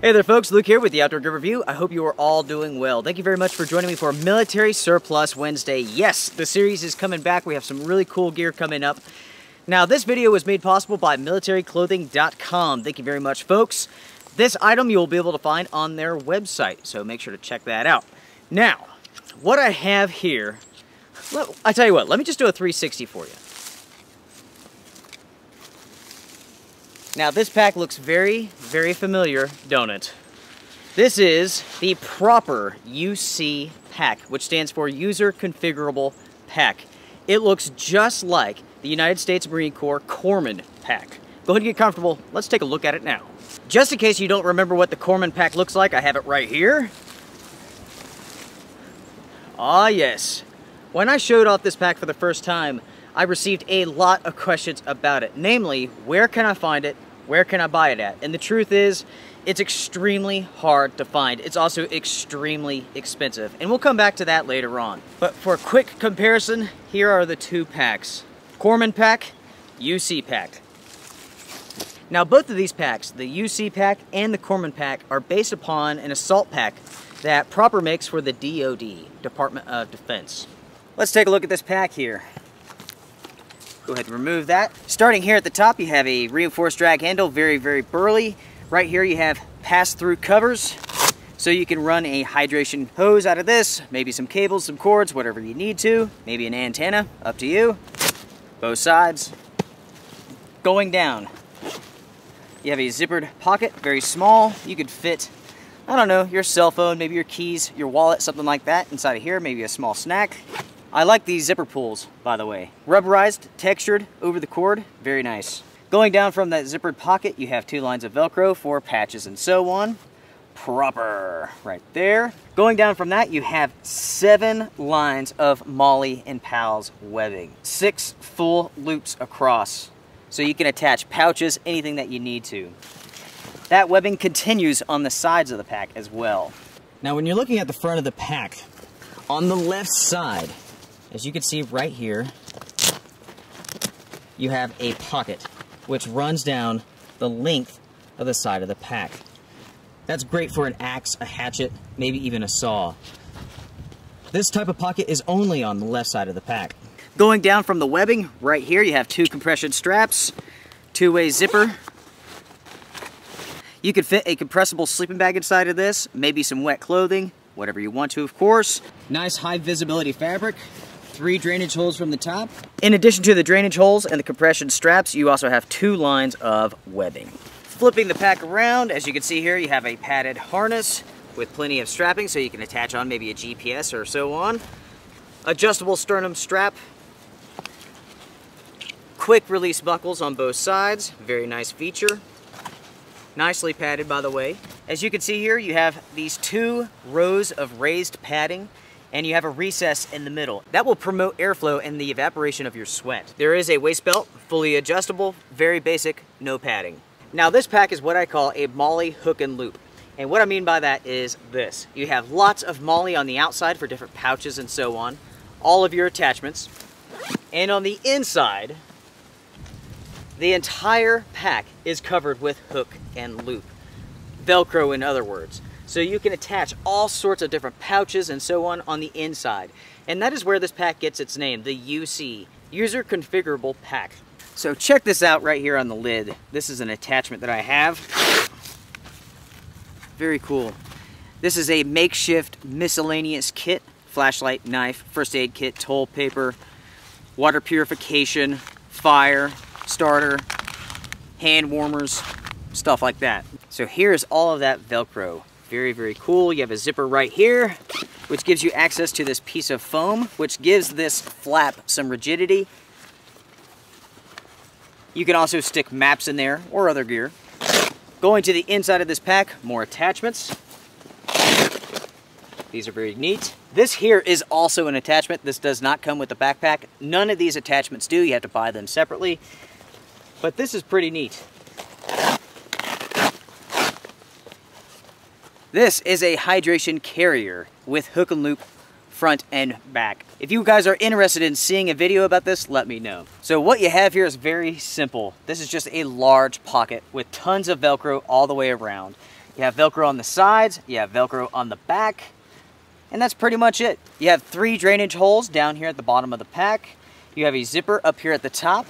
Hey there folks, Luke here with the Outdoor Gear Review. I hope you are all doing well. Thank you very much for joining me for Military Surplus Wednesday. Yes, the series is coming back. We have some really cool gear coming up. Now this video was made possible by militaryclothing.com. Thank you very much folks. This item you will be able to find on their website, so make sure to check that out. Now, what I have here, I tell you what, let me just do a 360 for you. Now this pack looks very, very familiar, don't it? This is the Propper UC pack, which stands for User Configurable Pack. It looks just like the United States Marine Corps Corpsman pack. Go ahead and get comfortable. Let's take a look at it now. Just in case you don't remember what the Corpsman pack looks like, I have it right here. Ah yes. When I showed off this pack for the first time, I received a lot of questions about it. Namely, where can I find it? Where can I buy it at? And the truth is, it's extremely hard to find. It's also extremely expensive. And we'll come back to that later on. But for a quick comparison, here are the two packs. Corpsman pack, UC pack. Now both of these packs, the UC pack and the Corpsman pack, are based upon an assault pack that Propper makes for the DoD, Department of Defense. Let's take a look at this pack here. Go ahead and remove that. Starting here at the top, you have a reinforced drag handle, very, very burly. Right here you have pass-through covers, so you can run a hydration hose out of this, maybe some cables, some cords, whatever you need to, maybe an antenna, up to you. Both sides. Going down, you have a zippered pocket, very small. You could fit, I don't know, your cell phone, maybe your keys, your wallet, something like that inside of here, maybe a small snack. I like these zipper pulls, by the way. Rubberized, textured, over the cord, very nice. Going down from that zippered pocket, you have two lines of Velcro for patches and so on. Propper, right there. Going down from that, you have seven lines of MOLLE and PALS webbing. Six full loops across, so you can attach pouches, anything that you need to. That webbing continues on the sides of the pack as well. Now when you're looking at the front of the pack, on the left side, as you can see right here, you have a pocket which runs down the length of the side of the pack. That's great for an axe, a hatchet, maybe even a saw. This type of pocket is only on the left side of the pack. Going down from the webbing, right here you have two compression straps, two-way zipper. You could fit a compressible sleeping bag inside of this, maybe some wet clothing, whatever you want to of course. Nice high visibility fabric, three drainage holes from the top. In addition to the drainage holes and the compression straps, you also have two lines of webbing. Flipping the pack around, as you can see here, you have a padded harness with plenty of strapping so you can attach on maybe a GPS or so on. Adjustable sternum strap. Quick release buckles on both sides, very nice feature. Nicely padded by the way. As you can see here, you have these two rows of raised padding and you have a recess in the middle. That will promote airflow and the evaporation of your sweat. There is a waist belt, fully adjustable, very basic, no padding. Now this pack is what I call a MOLLE hook and loop. And what I mean by that is this. You have lots of MOLLE on the outside for different pouches and so on. All of your attachments. And on the inside, the entire pack is covered with hook and loop. Velcro in other words. So you can attach all sorts of different pouches and so on on the inside. And that is where this pack gets its name, the UC, User Configurable Pack. So check this out right here on the lid. This is an attachment that I have. Very cool. This is a makeshift miscellaneous kit. Flashlight, knife, first aid kit, toll paper, water purification, fire, starter, hand warmers, stuff like that. So here's all of that Velcro. Very, very cool. You have a zipper right here, which gives you access to this piece of foam, which gives this flap some rigidity. You can also stick maps in there or other gear. Going to the inside of this pack, more attachments. These are very neat. This here is also an attachment. This does not come with the backpack. None of these attachments do. You have to buy them separately. But this is pretty neat. This is a hydration carrier with hook and loop front and back. If you guys are interested in seeing a video about this, let me know. So what you have here is very simple. This is just a large pocket with tons of Velcro all the way around. You have Velcro on the sides, you have Velcro on the back, and that's pretty much it. You have three drainage holes down here at the bottom of the pack. You have a zipper up here at the top,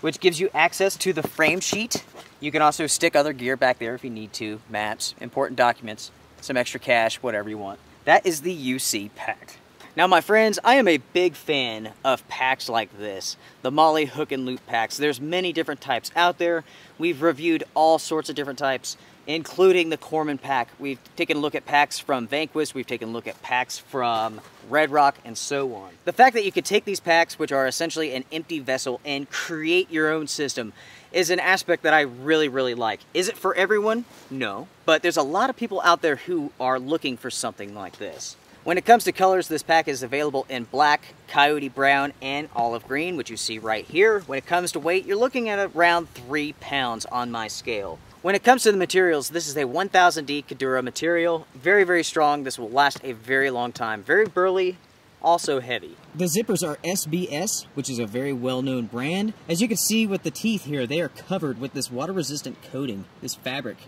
which gives you access to the frame sheet. You can also stick other gear back there if you need to, maps, important documents, some extra cash, whatever you want. That is the UC pack. Now my friends, I am a big fan of packs like this, the MOLLE hook and loop packs. There's many different types out there. We've reviewed all sorts of different types including the Corpsman pack. We've taken a look at packs from Vanquest, we've taken a look at packs from Red Rock, and so on. The fact that you could take these packs, which are essentially an empty vessel, and create your own system is an aspect that I really, really like. Is it for everyone? No. But there's a lot of people out there who are looking for something like this. When it comes to colors, this pack is available in black, coyote brown, and olive green, which you see right here. When it comes to weight, you're looking at around three pounds on my scale. When it comes to the materials, this is a 1000D Cordura material. Very, very strong. This will last a very long time. Very burly, also heavy. The zippers are SBS, which is a very well-known brand. As you can see with the teeth here, they are covered with this water-resistant coating, this fabric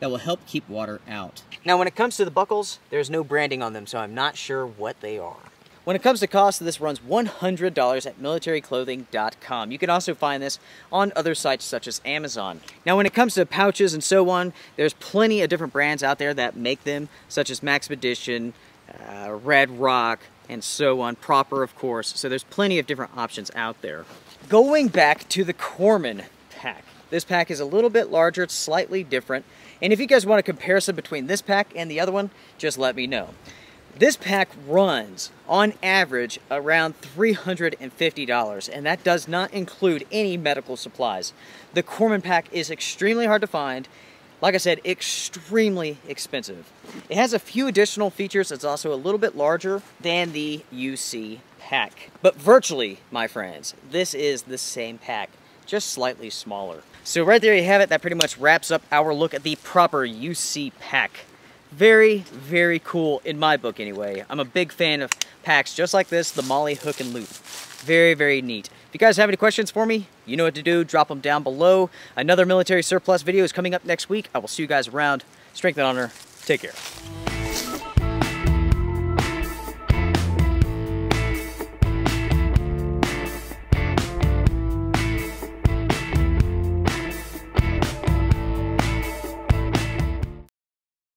that will help keep water out. Now when it comes to the buckles, there's no branding on them, so I'm not sure what they are. When it comes to cost, this runs $100 at militaryclothing.com. You can also find this on other sites such as Amazon. Now, when it comes to pouches and so on, there's plenty of different brands out there that make them, such as Maxpedition, uh, Red Rock, and so on. Propper, of course. So there's plenty of different options out there. Going back to the Corpsman pack. This pack is a little bit larger, it's slightly different. And if you guys want a comparison between this pack and the other one, just let me know. This pack runs, on average, around $350, and that does not include any medical supplies. The Corpsman pack is extremely hard to find. Like I said, extremely expensive. It has a few additional features. It's also a little bit larger than the UC pack. But virtually, my friends, this is the same pack, just slightly smaller. So right there you have it. That pretty much wraps up our look at the Propper UC pack. Very, very cool in my book anyway. I'm a big fan of packs just like this, the MOLLE Hook and Loop. Very, very neat. If you guys have any questions for me, you know what to do. Drop them down below. Another military surplus video is coming up next week. I will see you guys around. Strength and honor. Take care.